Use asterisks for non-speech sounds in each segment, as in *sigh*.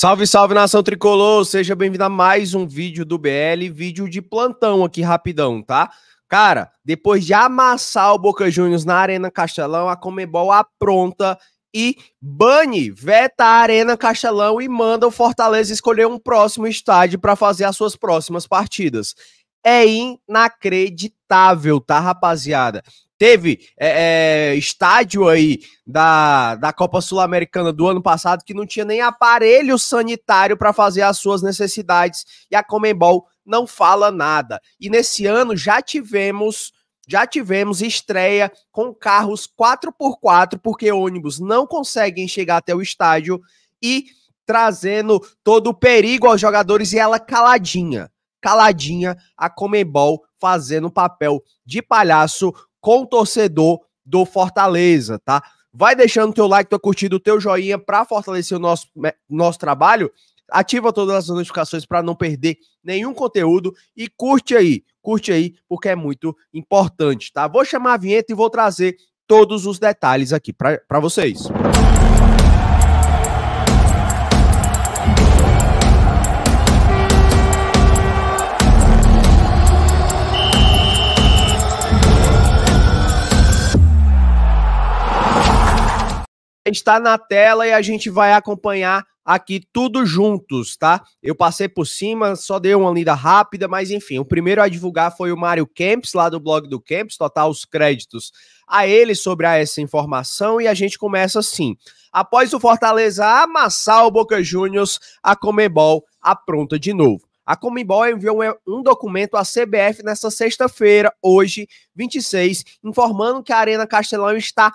Salve, salve nação tricolor! Seja bem-vindo a mais um vídeo do BL, vídeo de plantão aqui rapidão, tá? Cara, depois de amassar o Boca Juniors na Arena Castelão, a Comebol apronta e bane, veta a Arena Castelão e manda o Fortaleza escolher um próximo estádio para fazer as suas próximas partidas. É inacreditável, tá, rapaziada? Teve é, é, estádio aí da, da Copa Sul-Americana do ano passado que não tinha nem aparelho sanitário para fazer as suas necessidades e a Comembol não fala nada. E nesse ano já tivemos já tivemos estreia com carros 4x4 porque ônibus não conseguem chegar até o estádio e trazendo todo o perigo aos jogadores e ela caladinha, caladinha a Comembol fazendo papel de palhaço com o torcedor do Fortaleza, tá? Vai deixando teu like, tua curtida, o teu joinha para fortalecer o nosso, nosso trabalho. Ativa todas as notificações para não perder nenhum conteúdo e curte aí, curte aí, porque é muito importante, tá? Vou chamar a vinheta e vou trazer todos os detalhes aqui para vocês. Está na tela e a gente vai acompanhar aqui tudo juntos, tá? Eu passei por cima, só dei uma lida rápida, mas enfim, o primeiro a divulgar foi o Mário Camps, lá do blog do Camps, total os créditos a ele sobre essa informação, e a gente começa assim. Após o Fortaleza amassar o Boca Juniors, a Comebol apronta de novo. A Comembol enviou um documento à CBF nesta sexta-feira, hoje, 26, informando que a Arena Castelão está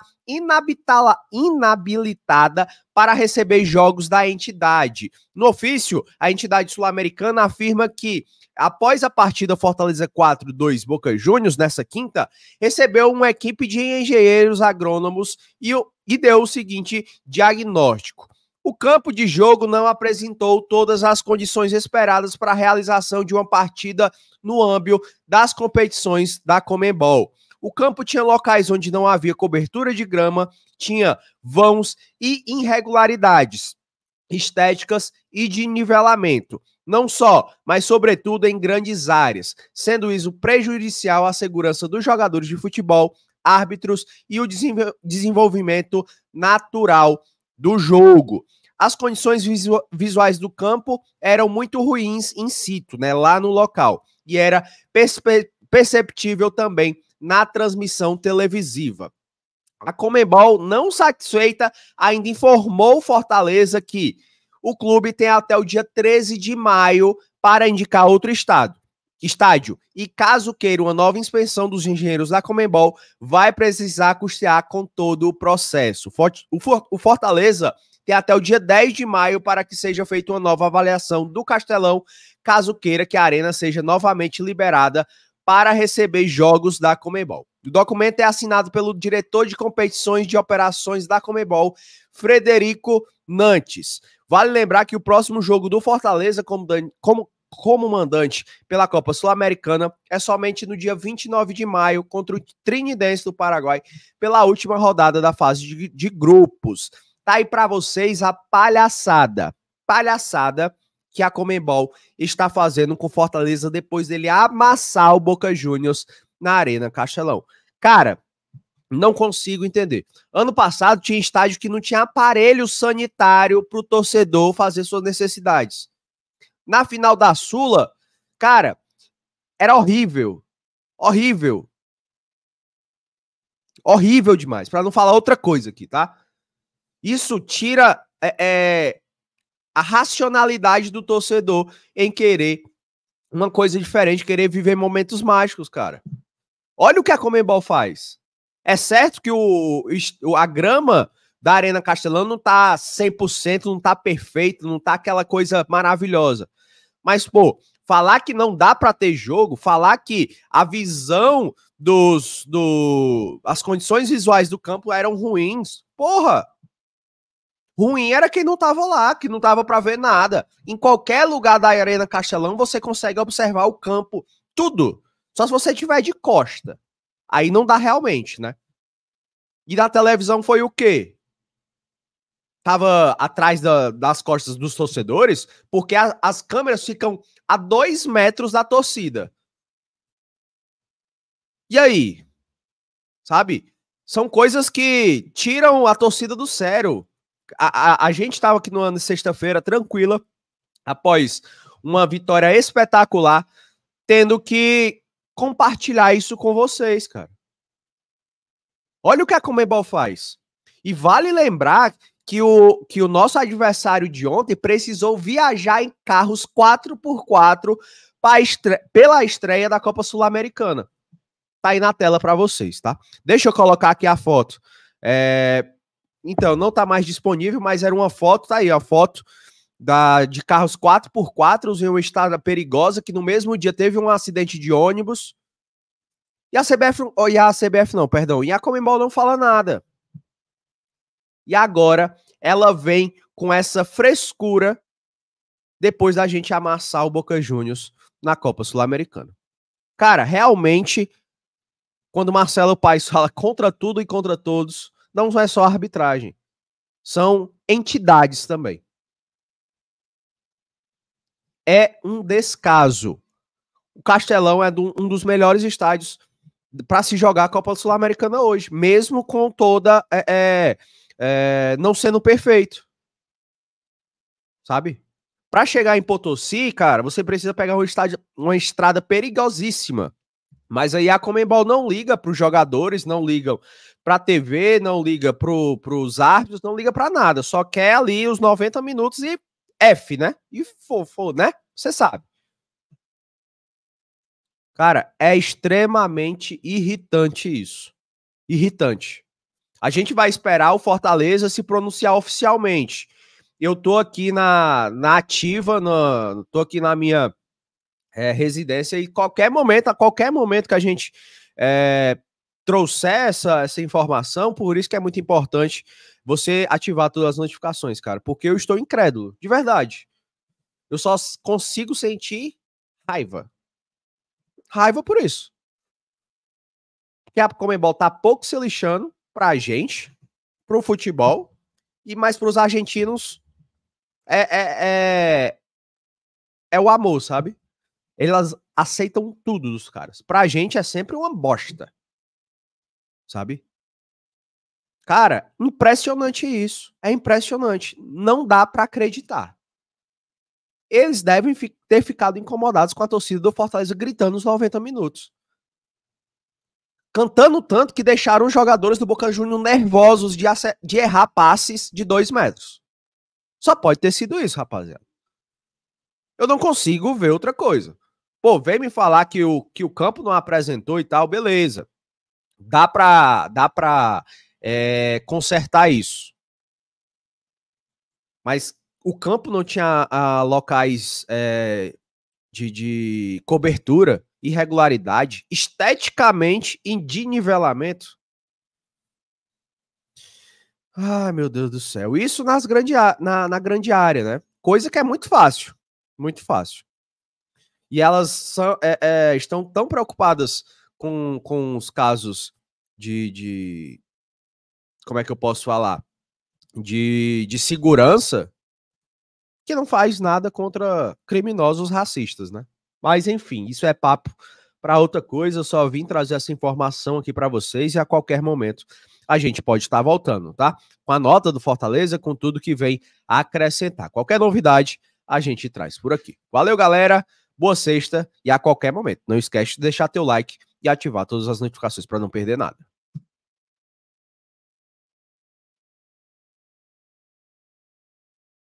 inabilitada para receber jogos da entidade. No ofício, a entidade sul-americana afirma que após a partida Fortaleza 4-2 Boca Juniors nessa quinta, recebeu uma equipe de engenheiros agrônomos e, e deu o seguinte diagnóstico. O campo de jogo não apresentou todas as condições esperadas para a realização de uma partida no âmbito das competições da Comembol. O campo tinha locais onde não havia cobertura de grama, tinha vãos e irregularidades estéticas e de nivelamento. Não só, mas sobretudo em grandes áreas, sendo isso prejudicial à segurança dos jogadores de futebol, árbitros e o desenvolvimento natural do jogo. As condições visuais do campo eram muito ruins in situ, né, lá no local, e era perceptível também na transmissão televisiva. A Comebol, não satisfeita, ainda informou Fortaleza que o clube tem até o dia 13 de maio para indicar outro estado, estádio. E caso queira uma nova inspeção dos engenheiros da Comembol, vai precisar custear com todo o processo. O Fortaleza tem até o dia 10 de maio para que seja feita uma nova avaliação do Castelão, caso queira que a arena seja novamente liberada para receber jogos da Comebol. O documento é assinado pelo diretor de competições de operações da Comebol, Frederico Nantes. Vale lembrar que o próximo jogo do Fortaleza como, como, como mandante pela Copa Sul-Americana é somente no dia 29 de maio contra o Trinidense do Paraguai pela última rodada da fase de, de grupos. Tá aí para vocês a palhaçada. Palhaçada que a Comembol está fazendo com Fortaleza depois dele amassar o Boca Juniors na Arena Castelão. Cara, não consigo entender. Ano passado tinha estádio que não tinha aparelho sanitário para o torcedor fazer suas necessidades. Na final da Sula, cara, era horrível. Horrível. Horrível demais. Para não falar outra coisa aqui, tá? Isso tira é, é, a racionalidade do torcedor em querer uma coisa diferente, querer viver momentos mágicos, cara. Olha o que a Comembol faz. É certo que o, a grama da Arena Castelão não tá 100%, não tá perfeito, não tá aquela coisa maravilhosa. Mas, pô, falar que não dá para ter jogo, falar que a visão dos do as condições visuais do campo eram ruins. Porra, Ruim era quem não tava lá, que não tava para ver nada. Em qualquer lugar da Arena Castelão você consegue observar o campo, tudo. Só se você tiver de costa. Aí não dá realmente, né? E da televisão foi o quê? Tava atrás da, das costas dos torcedores, porque a, as câmeras ficam a dois metros da torcida. E aí? Sabe? São coisas que tiram a torcida do sério. A, a, a gente estava aqui no ano de sexta-feira, tranquila, após uma vitória espetacular, tendo que compartilhar isso com vocês, cara. Olha o que a Comebol faz. E vale lembrar que o, que o nosso adversário de ontem precisou viajar em carros 4x4 estre pela estreia da Copa Sul-Americana. Tá aí na tela para vocês, tá? Deixa eu colocar aqui a foto. É... Então, não tá mais disponível, mas era uma foto, tá aí, a foto da, de carros 4x4 em uma estrada perigosa que no mesmo dia teve um acidente de ônibus. E a CBF, e a CBF não, perdão, e a Comembol não fala nada. E agora ela vem com essa frescura depois da gente amassar o Boca Juniors na Copa Sul-Americana. Cara, realmente, quando Marcelo Paes *laughs* fala contra tudo e contra todos, não é só arbitragem. São entidades também. É um descaso. O Castelão é um dos melhores estádios para se jogar a Copa Sul-Americana hoje, mesmo com toda é, é, é, não sendo perfeito. Sabe? Para chegar em Potosí, cara, você precisa pegar um estádio, uma estrada perigosíssima. Mas aí a Comembol não liga para os jogadores, não ligam para a TV, não liga para os árbitros, não liga para nada. Só quer ali os 90 minutos e F, né? E for né? Você sabe. Cara, é extremamente irritante isso. Irritante. A gente vai esperar o Fortaleza se pronunciar oficialmente. Eu tô aqui na, na ativa, na, tô aqui na minha é, residência e qualquer momento, a qualquer momento que a gente é, trouxer essa, essa informação, por isso que é muito importante você ativar todas as notificações, cara, porque eu estou incrédulo, de verdade. Eu só consigo sentir raiva. Raiva por isso. Porque a Comembol tá pouco se lixando pra gente, pro futebol, e mais pros argentinos é, é, é, é o amor, sabe? Elas aceitam tudo dos caras. Pra gente é sempre uma bosta. Sabe? Cara, impressionante isso. É impressionante. Não dá para acreditar. Eles devem fi ter ficado incomodados com a torcida do Fortaleza gritando os 90 minutos cantando tanto que deixaram os jogadores do Boca Juniors nervosos de, de errar passes de dois metros. Só pode ter sido isso, rapaziada. Eu não consigo ver outra coisa. Pô, vem me falar que o, que o campo não apresentou e tal, beleza. Dá pra, dá pra é, consertar isso. Mas o campo não tinha a, locais é, de, de cobertura irregularidade, esteticamente e de nivelamento. Ai, meu Deus do céu. Isso nas grande, na, na grande área, né? Coisa que é muito fácil. Muito fácil. E elas são, é, é, estão tão preocupadas com, com os casos de, de. Como é que eu posso falar? De, de segurança que não faz nada contra criminosos racistas, né? Mas enfim, isso é papo para outra coisa. Eu só vim trazer essa informação aqui para vocês e a qualquer momento a gente pode estar voltando, tá? Com a nota do Fortaleza, com tudo que vem acrescentar. Qualquer novidade, a gente traz por aqui. Valeu, galera. Boa sexta e a qualquer momento. Não esquece de deixar teu like e ativar todas as notificações para não perder nada.